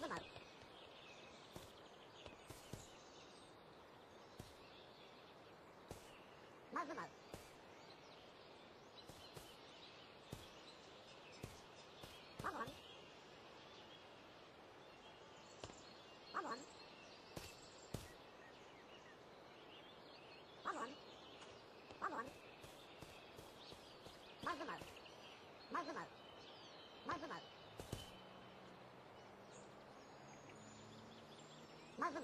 ずまう。まずまう。ワンワン。ワンワン。ワンワン。ワンワ Với